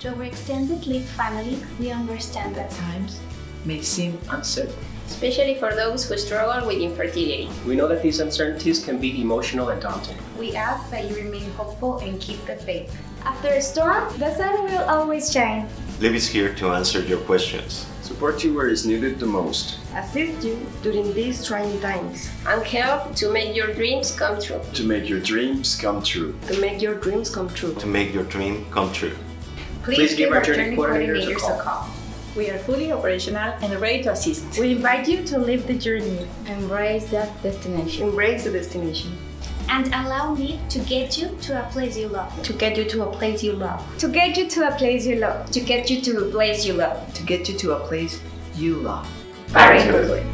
To our extended LIV family, we understand that times may seem uncertain. especially for those who struggle with infertility. We know that these uncertainties can be emotional and daunting. We ask that you remain hopeful and keep the faith. after a storm, the sun will always shine. LIV is here to answer your questions. Support you where is needed the most. Assist you during these trying times. And help to make your dreams come true. To make your dreams come true. To make your dreams come true. To make your dream come true. Please, give our journey coordinators a call. We are fully operational and ready to assist. We invite you to live the journey. And embrace that destination. Embrace the destination. And allow me to get you to a place you love. To get you to a place you love. To get you to a place you love. To get you to a place you love. To get you to a place you love. Parenthood.